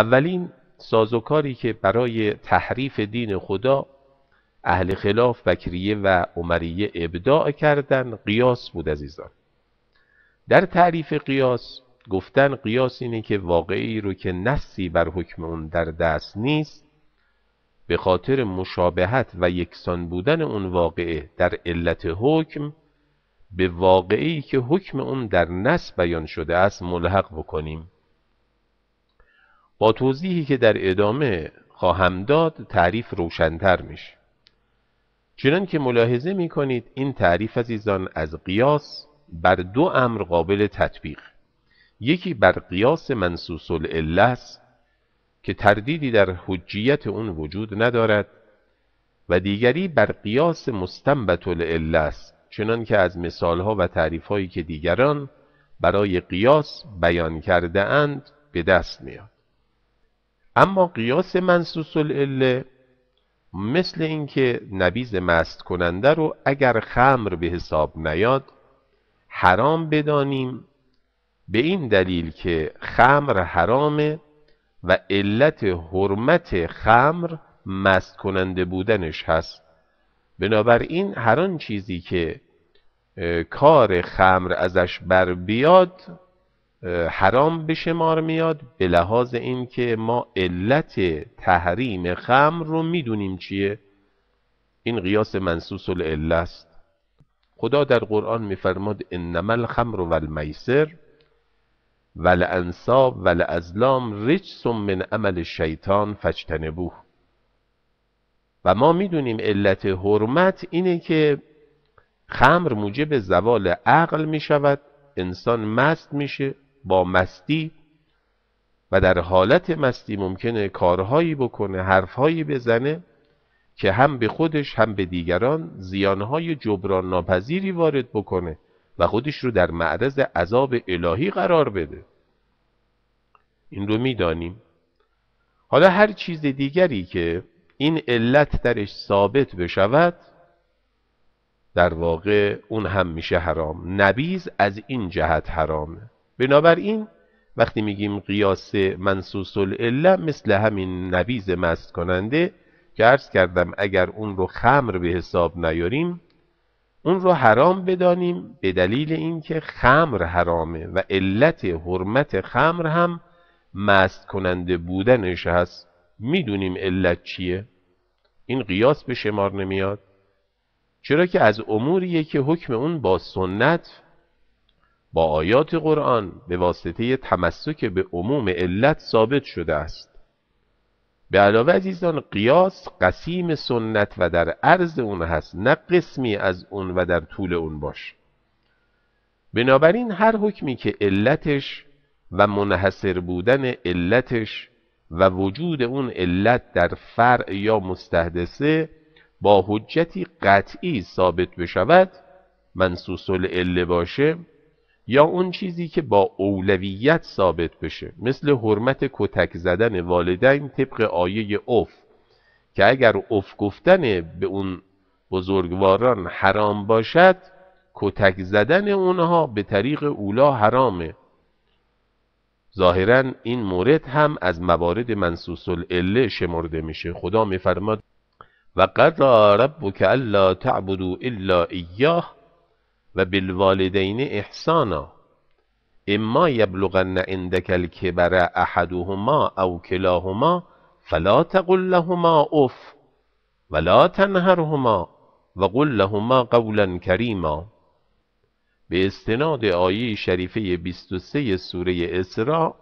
اولین سازوکاری که برای تحریف دین خدا اهل خلاف بکریه و عمریه ابداع کردن قیاس بود عزیزان. در تعریف قیاس گفتن قیاس اینه که واقعی رو که نسی بر حکم اون در دست نیست به خاطر مشابهت و یکسان بودن اون واقعه در علت حکم به واقعی که حکم اون در نس بیان شده است ملحق بکنیم. با توضیحی که در ادامه خواهم داد تعریف روشنتر میشه. چنان که ملاحظه می کنید این تعریف عزیزان از قیاس بر دو امر قابل تطبیق. یکی بر قیاس منصوص العله است که تردیدی در حجیت اون وجود ندارد و دیگری بر قیاس مستنبت العله است چنان که از مثالها و تعریفهایی که دیگران برای قیاس بیان کرده اند به دست میاد. اما قیاس منصوص العله مثل اینکه نبیز مست کننده رو اگر خمر به حساب نیاد حرام بدانیم. به این دلیل که خمر حرامه و علت حرمت خمر مست کننده بودنش هست. بنابراین هر آن چیزی که کار خمر ازش بر بیاد حرام به شمار میاد به لحاظ اینکه ما علت تحریم خمر رو می‌دونیم چیه. این قیاس منصوص العله است. خدا در قرآن میفرماد انما الخمر و المیسر و الانصاب و الازلام رجس من عمل الشیطان فاجتنبوه. و ما می‌دونیم علت حرمت اینه که خمر موجب زوال عقل می‌شود انسان مست میشه با مستی و در حالت مستی ممکنه کارهایی بکنه حرفهایی بزنه که هم به خودش هم به دیگران زیانهای جبران ناپذیری وارد بکنه و خودش رو در معرض عذاب الهی قرار بده. این رو می‌دانیم. حالا هر چیز دیگری که این علت درش ثابت بشود در واقع اون هم میشه حرام. نبیز از این جهت حرامه. بنابراین وقتی میگیم قیاس منصوص العله مثل همین نبیز مست کننده که عرض کردم اگر اون رو خمر به حساب نیاریم اون رو حرام بدانیم به دلیل اینکه خمر حرامه و علت حرمت خمر هم مست کننده بودنش هست. می‌دونیم علت چیه؟ این قیاس به شمار نمیاد. چرا که از اموریه که حکم اون با سنت با آیات قرآن به واسطه تمسک به عموم علت ثابت شده است. به علاوه عزیزان قیاس قسیم سنت و در عرض اون هست نه قسمی از اون و در طول اون باش. بنابراین هر حکمی که علتش و منحصر بودن علتش و وجود اون علت در فرع یا مستحدثه با حجتی قطعی ثابت بشود منصوص العله باشه یا اون چیزی که با اولویت ثابت بشه. مثل حرمت کتک زدن والدین طبق آیه اف که اگر اف گفتن به اون بزرگواران حرام باشد کتک زدن اونها به طریق اولا حرامه. ظاهرا این مورد هم از موارد منصوص العله شمرده میشه. خدا میفرماد و قضا ربک الا تعبدوا الا ایاه و بالوالدین احسانا. اما یبلغن عندك الكبر احدهما او كلاهما فلا تقل لهما اف ولا تنهرهما وقل لهما قولا کریما. به استناد آیه شریفه 23 سوره اسراء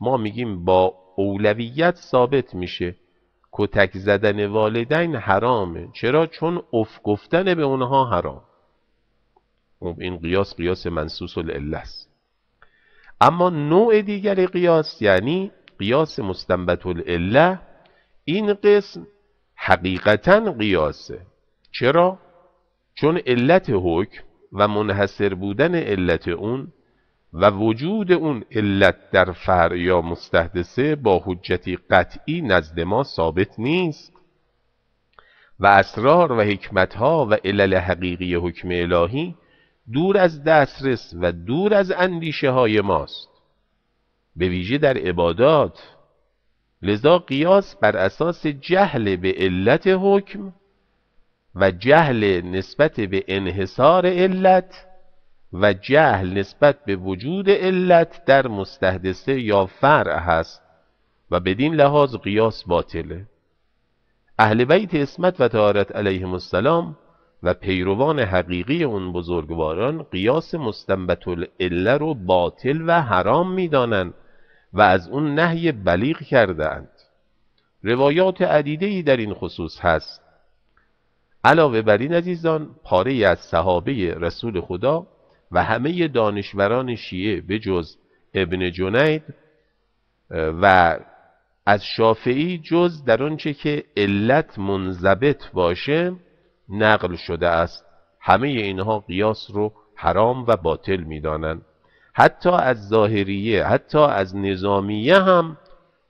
ما میگیم با اولویت ثابت میشه. کتک زدن والدین حرامه. چرا؟ چون اف گفتن به اونها حرام. خب این قیاس قیاس منصوص العله است اما نوع دیگر قیاس یعنی قیاس مستنبت العله این قسم حقیقتا قیاسه چرا؟ چون علت حکم و منحصر بودن علت اون و وجود اون علت در فرع یا مستحدثه با حجتی قطعی نزد ما ثابت نیست و اسرار و حکمتها و علل حقیقی حکم الهی دور از دسترس و دور از اندیشه های ماست. به ویژه در عبادات. لذا قیاس بر اساس جهل به علت حکم و جهل نسبت به انحصار علت و جهل نسبت به وجود علت در مستحدثه یا فرع هست و بدین لحاظ قیاس باطله. اهل بیت اسمت و تهارت علیهم السلام و پیروان حقیقی اون بزرگواران قیاس مستنبت العله رو باطل و حرام می‌دانند و از اون نهی بلیغ کردند روایات عدیده ای در این خصوص هست. علاوه بر این عزیزان پاره از صحابه رسول خدا و همه دانشوران شیعه به جز ابن جنید و از شافعی جز در آنچه که علت منضبط باشه نقل شده است. همه اینها قیاس رو حرام و باطل می‌دانند. حتی از ظاهریه حتی از نظامیه هم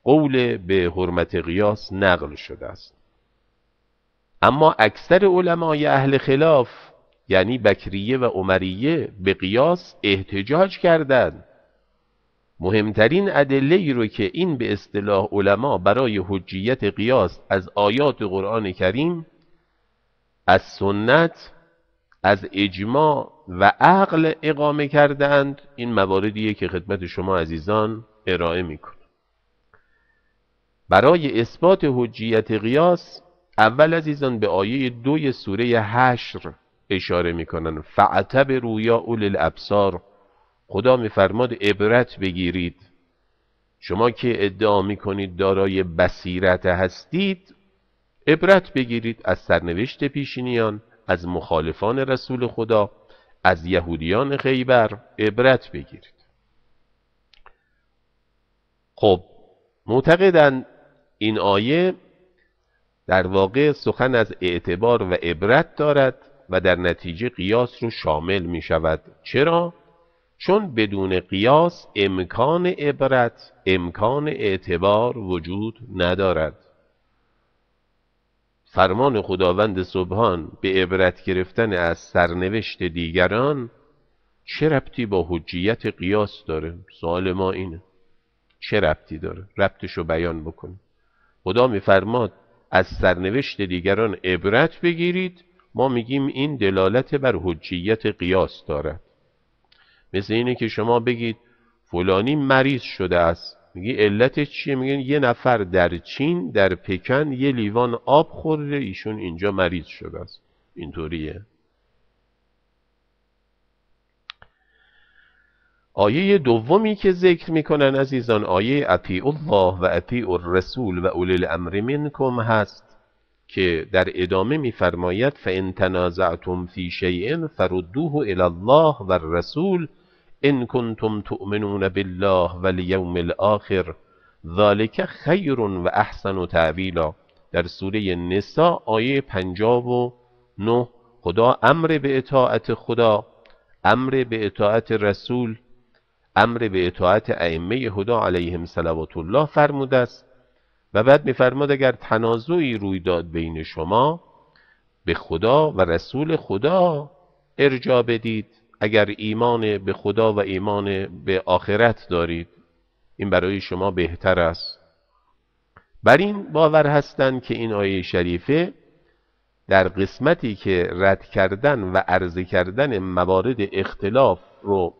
قول به حرمت قیاس نقل شده است. اما اکثر علمای اهل خلاف یعنی بکریه و عمریه به قیاس احتجاج کردند. مهمترین ادله ای رو که این به اصطلاح علما برای حجیت قیاس از آیات قرآن کریم از سنت از اجماع و عقل اقامه کردند. این مواردیه که خدمت شما عزیزان ارائه می‌کنم. برای اثبات حجیت قیاس اول عزیزان به آیه دوی سوره هشر اشاره می‌کنن. فعتب رویا اول الابصار. خدا میفرماد عبرت بگیرید. شما که ادعا می‌کنید دارای بصیرت هستید عبرت بگیرید از سرنوشت پیشینیان از مخالفان رسول خدا از یهودیان خیبر عبرت بگیرید. خب معتقدند این آیه در واقع سخن از اعتبار و عبرت دارد و در نتیجه قیاس رو شامل می شود. چرا؟ چون بدون قیاس امکان عبرت امکان اعتبار وجود ندارد. فرمان خداوند سبحان به عبرت گرفتن از سرنوشت دیگران چه ربطی با حجیت قیاس داره؟ سوال ما اینه. چه ربطی داره؟ ربطشو بیان بکن خدا میفرماد از سرنوشت دیگران عبرت بگیرید. ما میگیم این دلالت بر حجیت قیاس دارد. مثل اینه که شما بگید فلانی مریض شده است. میگی علتش چیه؟ میگن یه نفر در چین در پکن یه لیوان آب خورده ایشون اینجا مریض شده است. اینطوریه. آیه دومی که ذکر می‌کنن عزیزان آیه اطیع الله و اطیع الرسول و اولی الامر منکم هست که در ادامه میفرماید فان تنازعتم فی شیء فردوه الی الله و الرسول ان کنتم تؤمنون بالله والیوم الاخر ذالک خیر و احسن تعویلا. در سوره نساء آیه 59 خدا امر به اطاعت خدا امر به اطاعت رسول امر به اطاعت ائمه هدا علیهم صلوات الله فرموده است. و بعد میفرماد اگر تنازعی روی داد بین شما به خدا و رسول خدا ارجا بدید. اگر ایمان به خدا و ایمان به آخرت دارید این برای شما بهتر است. بر این باور هستند که این آیه شریفه در قسمتی که رد کردن و عرضه کردن موارد اختلاف رو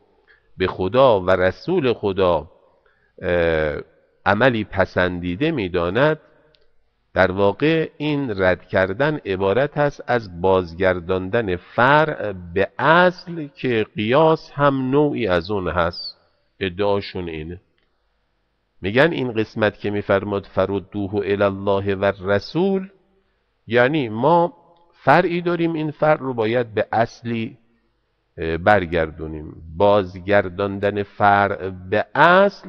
به خدا و رسول خدا عملی پسندیده می‌داند در واقع این رد کردن عبارت است از بازگرداندن فرع به اصل که قیاس هم نوعی از اون هست. ادعاشون اینه. میگن این قسمت که میفرماد فرودوه الی الله و رسول یعنی ما فرعی داریم این فرع رو باید به اصلی برگردونیم. بازگرداندن فرع به اصل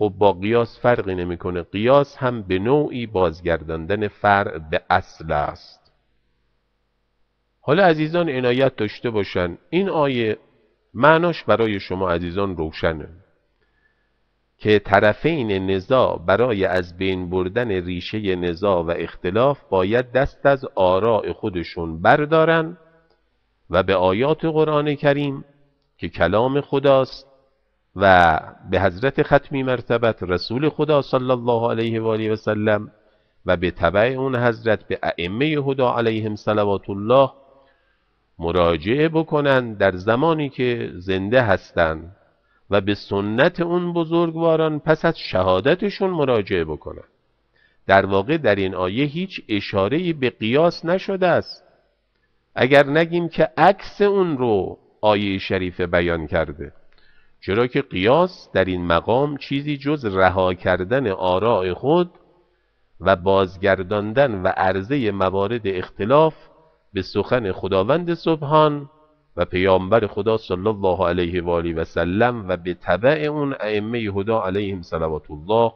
خب با قیاس فرقی نمی‌کنه. قیاس هم به نوعی بازگرداندن فرع به اصل است. حالا عزیزان عنایت داشته باشن. این آیه معناش برای شما عزیزان روشنه که طرفین نزاع برای از بین بردن ریشه نزاع و اختلاف باید دست از آراء خودشون بردارن و به آیات قرآن کریم که کلام خداست و به حضرت ختمی مرتبت رسول خدا صلی الله علیه و آله و سلم و به تبع اون حضرت به ائمه هدا علیهم صلوات الله مراجعه بکنند در زمانی که زنده هستند و به سنت اون بزرگواران پس از شهادتشون مراجعه بکنند در واقع در این آیه هیچ اشاره به قیاس نشده است. اگر نگیم که عکس اون رو آیه شریفه بیان کرده چرا که قیاس در این مقام چیزی جز رها کردن آراء خود و بازگرداندن و عرضه موارد اختلاف به سخن خداوند سبحان و پیامبر خدا صلی الله علیه و آله و سلم و به تبع اون ائمه هدا علیهم صلوات الله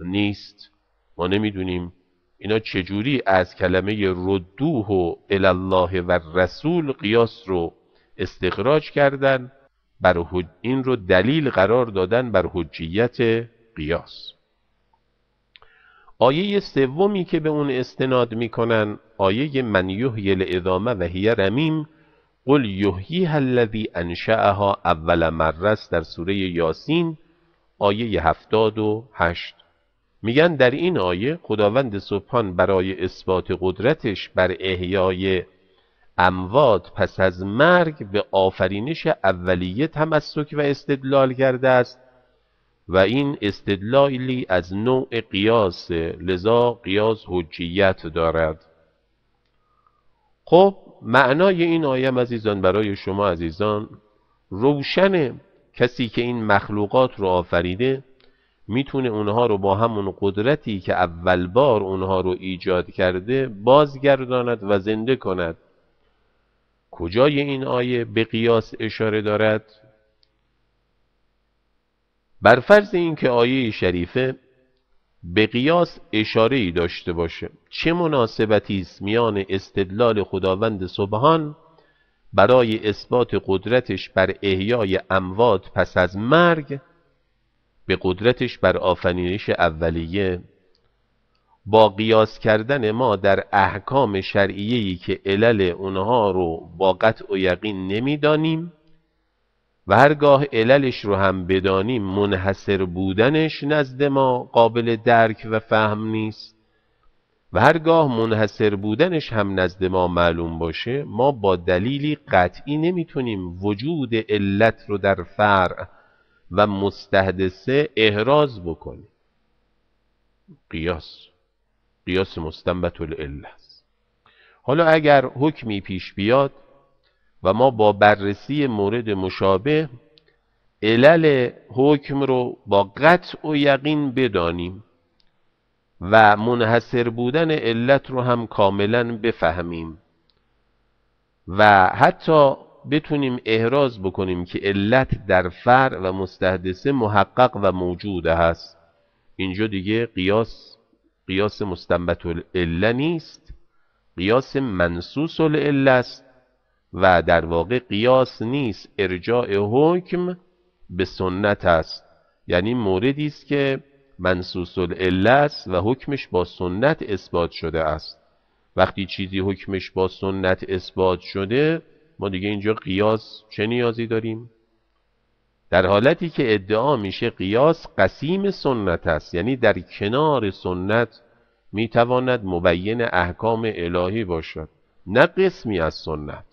نیست. ما نمی‌دونیم اینا چجوری از کلمه ردوه و الله و رسول قیاس رو استخراج کردن. بر این رو دلیل قرار دادن بر حجیت قیاس. آیه سومی که به اون استناد می‌کنن آیه من یحیی العظام و هی رمیم قل یحییها الذی انشأها اول مره در سوره یاسین آیه هفتاد و هشت. میگن در این آیه خداوند سبحان برای اثبات قدرتش بر احیای اموات پس از مرگ به آفرینش اولیه تمسک و استدلال کرده است و این استدلالی از نوع قیاس لذا قیاس حجیت دارد. خب معنای این آیم عزیزان برای شما عزیزان روشنه کسی که این مخلوقات رو آفریده می‌تونه اونها رو با همون قدرتی که اول بار اونها رو ایجاد کرده بازگرداند و زنده کند. کجای این آیه به قیاس اشاره دارد؟ بر فرض اینکه آیه شریفه به قیاس اشاره ای داشته باشه چه مناسبتی است میان استدلال خداوند سبحان برای اثبات قدرتش بر احیای اموات پس از مرگ به قدرتش بر آفرینش اولیه؟ با قیاس کردن ما در احکام شرعیه‌ای که علل اونها رو با قطع و یقین نمی‌دانیم و هرگاه عللش رو هم بدانیم منحصر بودنش نزد ما قابل درک و فهم نیست و هرگاه منحصر بودنش هم نزد ما معلوم باشه ما با دلیلی قطعی نمی‌تونیم وجود علت رو در فرع و مستحدثه احراز بکنیم. قیاس. قیاس مستنبت العله است. حالا اگر حکمی پیش بیاد و ما با بررسی مورد مشابه علل حکم رو با قطع و یقین بدانیم و منحصر بودن علت رو هم کاملا بفهمیم و حتی بتونیم احراز بکنیم که علت در فرع و مستحدثه محقق و موجود هست اینجا دیگه قیاس قیاس مستنبت العله نیست قیاس منصوص العله است و در واقع قیاس نیست ارجاع حکم به سنت است. یعنی موردی است که منصوص العله است و حکمش با سنت اثبات شده است. وقتی چیزی حکمش با سنت اثبات شده ما دیگه اینجا قیاس چه نیازی داریم؟ در حالتی که ادعا میشه قیاس قسیم سنت است. یعنی در کنار سنت می‌تواند مبین احکام الهی باشد. نه قسمی از سنت.